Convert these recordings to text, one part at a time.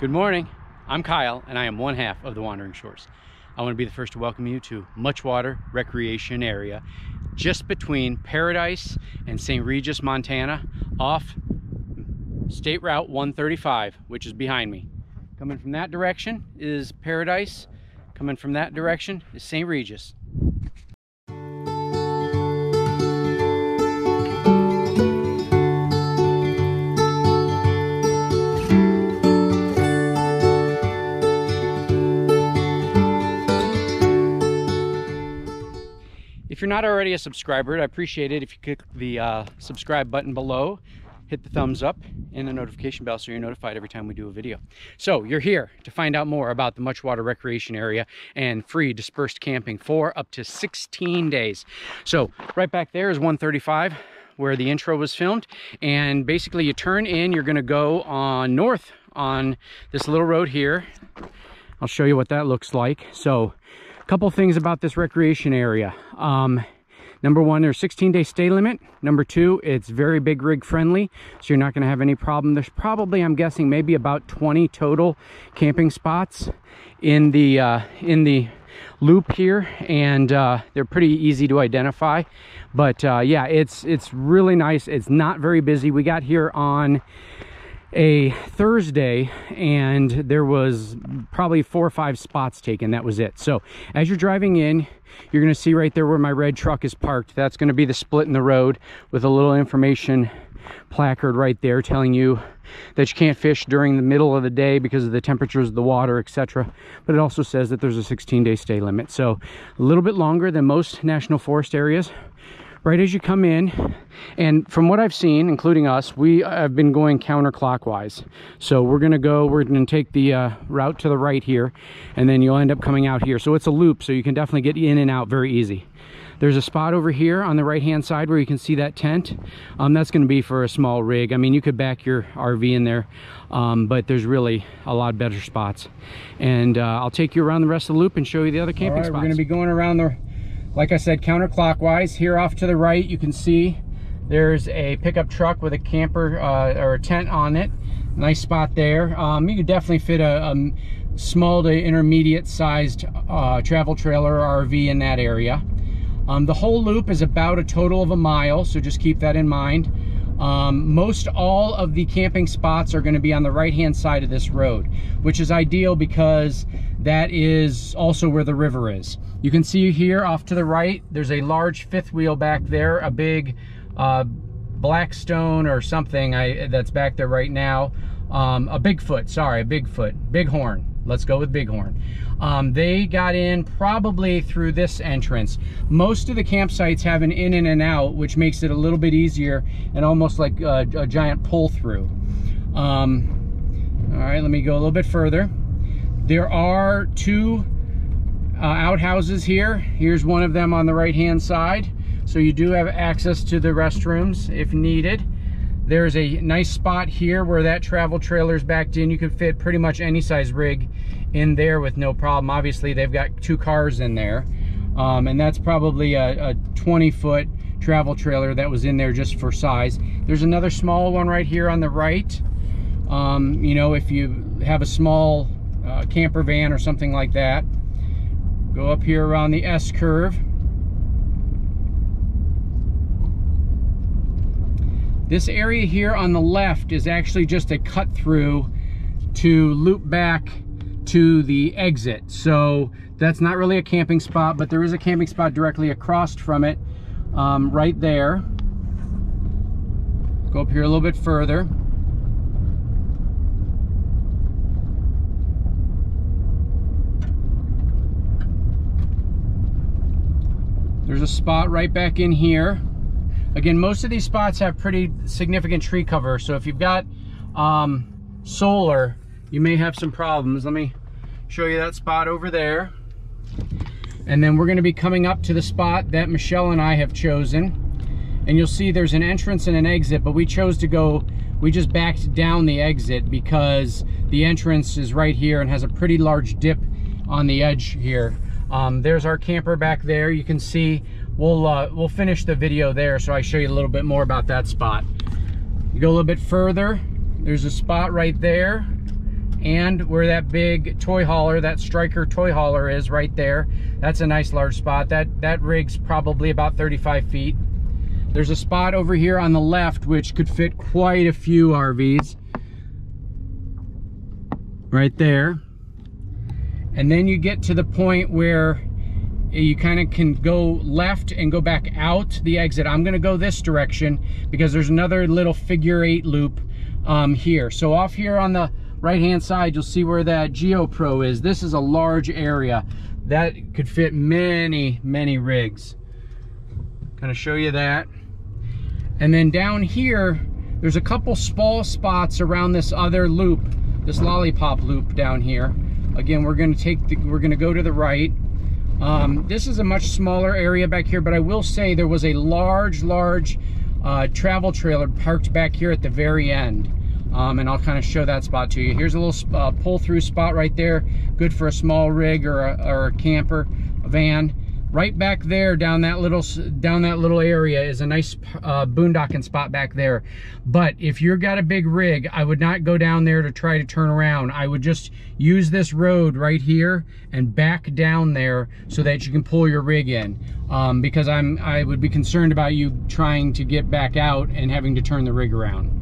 Good morning. I'm Kyle, and I am one half of the Wandering Shores. I want to be the first to welcome you to Muchwater Recreation Area, just between Paradise and St. Regis, Montana, off State Route 135, which is behind me. Coming from that direction is Paradise. Coming from that direction is St. Regis. If you're not already a subscriber, I appreciate it if you click the uh, subscribe button below, hit the thumbs up and the notification bell so you're notified every time we do a video. So you're here to find out more about the Muchwater Recreation Area and free dispersed camping for up to 16 days. So right back there is 135 where the intro was filmed and basically you turn in you're going to go on north on this little road here I'll show you what that looks like so couple things about this recreation area. Um, number one, there's 16 day stay limit. Number two, it's very big rig friendly, so you're not gonna have any problem. There's probably, I'm guessing, maybe about 20 total camping spots in the, uh, in the loop here and uh, they're pretty easy to identify but uh, yeah it's it's really nice it's not very busy we got here on a Thursday and there was probably four or five spots taken. That was it. So as you're driving in, you're going to see right there where my red truck is parked. That's going to be the split in the road with a little information placard right there telling you that you can't fish during the middle of the day because of the temperatures of the water, etc. But it also says that there's a 16 day stay limit. So a little bit longer than most national forest areas right as you come in and from what I've seen including us we have been going counterclockwise. So we're gonna go we're gonna take the uh, route to the right here and then you'll end up coming out here. So it's a loop so you can definitely get in and out very easy. There's a spot over here on the right hand side where you can see that tent. Um, that's going to be for a small rig. I mean you could back your RV in there um, but there's really a lot better spots. And uh, I'll take you around the rest of the loop and show you the other camping spots. We're going to be going around the like I said, counterclockwise. Here off to the right, you can see there's a pickup truck with a camper uh, or a tent on it. Nice spot there. Um, you could definitely fit a, a small to intermediate sized uh, travel trailer or RV in that area. Um, the whole loop is about a total of a mile, so just keep that in mind. Um, most all of the camping spots are going to be on the right hand side of this road, which is ideal because that is also where the river is. You can see here off to the right, there's a large fifth wheel back there, a big uh, Blackstone or something I, that's back there right now. Um, a Bigfoot, sorry, a Bigfoot, Bighorn. Let's go with Bighorn. Um, they got in probably through this entrance. Most of the campsites have an in and an out, which makes it a little bit easier and almost like a, a giant pull through. Um, all right, let me go a little bit further. There are two uh, outhouses here. Here's one of them on the right hand side. So you do have access to the restrooms if needed. There's a nice spot here where that travel trailer is backed in. You can fit pretty much any size rig in there with no problem. Obviously, they've got two cars in there. Um, and that's probably a, a 20 foot travel trailer that was in there just for size. There's another small one right here on the right. Um, you know, if you have a small uh, camper van or something like that. Go up here around the S curve. This area here on the left is actually just a cut through to loop back to the exit. So that's not really a camping spot, but there is a camping spot directly across from it, um, right there. Go up here a little bit further. There's a spot right back in here. Again, most of these spots have pretty significant tree cover, so if you've got um, solar, you may have some problems. Let me show you that spot over there. And then we're gonna be coming up to the spot that Michelle and I have chosen. And you'll see there's an entrance and an exit, but we chose to go, we just backed down the exit because the entrance is right here and has a pretty large dip on the edge here. Um, there's our camper back there. You can see we'll uh, we'll finish the video there so I show you a little bit more about that spot. You go a little bit further, there's a spot right there and where that big toy hauler, that Stryker toy hauler is right there. That's a nice large spot. That, that rig's probably about 35 feet. There's a spot over here on the left which could fit quite a few RVs. Right there. And then you get to the point where you kind of can go left and go back out the exit. I'm gonna go this direction because there's another little figure eight loop um, here. So off here on the right hand side, you'll see where that GeoPro is. This is a large area that could fit many, many rigs. Kind of show you that. And then down here, there's a couple small spots around this other loop, this lollipop loop down here. Again, we're gonna take, the, we're gonna go to the right um, this is a much smaller area back here, but I will say there was a large, large uh, travel trailer parked back here at the very end. Um, and I'll kind of show that spot to you. Here's a little uh, pull-through spot right there, good for a small rig or a, or a camper, a van right back there down that little down that little area is a nice uh, boondocking spot back there but if you've got a big rig I would not go down there to try to turn around I would just use this road right here and back down there so that you can pull your rig in um, because I'm I would be concerned about you trying to get back out and having to turn the rig around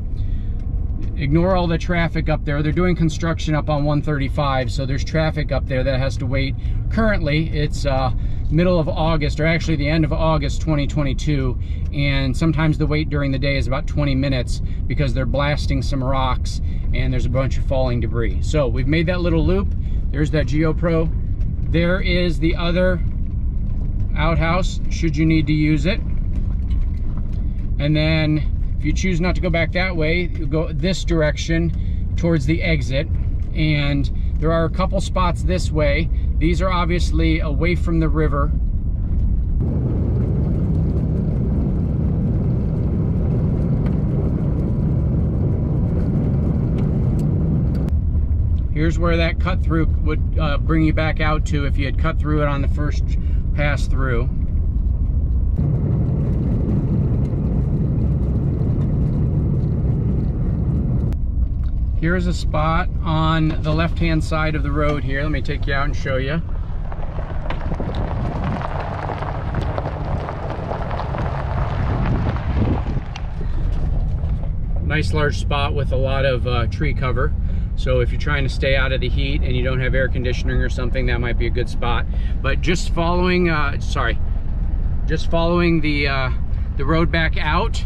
ignore all the traffic up there. They're doing construction up on 135, so there's traffic up there that has to wait. Currently, it's uh, middle of August, or actually the end of August 2022, and sometimes the wait during the day is about 20 minutes because they're blasting some rocks and there's a bunch of falling debris. So we've made that little loop. There's that GeoPro. There is the other outhouse, should you need to use it. And then if you choose not to go back that way, you go this direction towards the exit. And there are a couple spots this way. These are obviously away from the river. Here's where that cut through would uh, bring you back out to if you had cut through it on the first pass through. Here's a spot on the left-hand side of the road here. Let me take you out and show you. Nice large spot with a lot of uh, tree cover. So if you're trying to stay out of the heat and you don't have air conditioning or something, that might be a good spot. But just following, uh, sorry, just following the, uh, the road back out,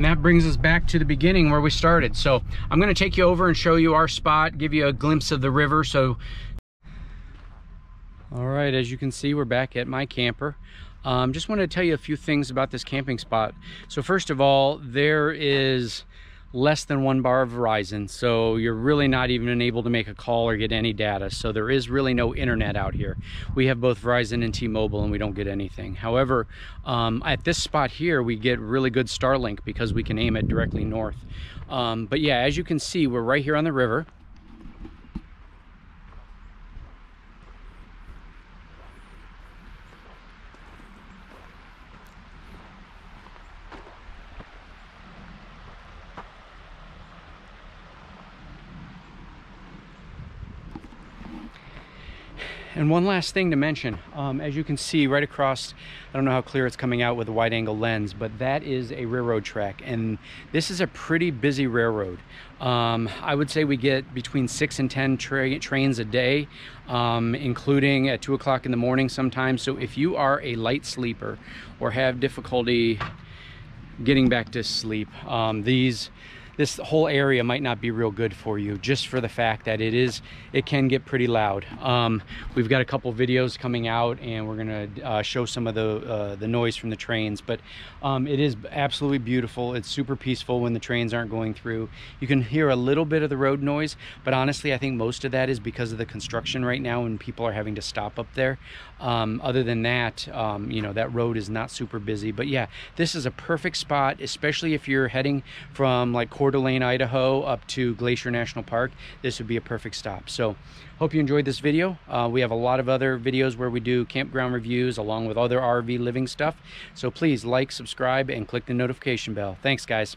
And that brings us back to the beginning where we started. So I'm gonna take you over and show you our spot, give you a glimpse of the river. So, all right, as you can see, we're back at my camper. Um, just wanted to tell you a few things about this camping spot. So first of all, there is less than one bar of Verizon, so you're really not even able to make a call or get any data. So there is really no internet out here. We have both Verizon and T-Mobile and we don't get anything. However, um, at this spot here, we get really good Starlink because we can aim it directly north. Um, but yeah, as you can see, we're right here on the river. And one last thing to mention, um, as you can see right across, I don't know how clear it's coming out with a wide angle lens, but that is a railroad track. And this is a pretty busy railroad. Um, I would say we get between six and 10 tra trains a day, um, including at two o'clock in the morning sometimes. So if you are a light sleeper or have difficulty getting back to sleep, um, these this whole area might not be real good for you just for the fact that it is it can get pretty loud. Um, we've got a couple videos coming out and we're gonna uh, show some of the uh, the noise from the trains but um, it is absolutely beautiful. It's super peaceful when the trains aren't going through. You can hear a little bit of the road noise but honestly I think most of that is because of the construction right now and people are having to stop up there. Um, other than that um, you know that road is not super busy but yeah this is a perfect spot especially if you're heading from like Coeur d'Alene, Idaho, up to Glacier National Park, this would be a perfect stop. So hope you enjoyed this video. Uh, we have a lot of other videos where we do campground reviews along with other RV living stuff. So please like, subscribe, and click the notification bell. Thanks, guys.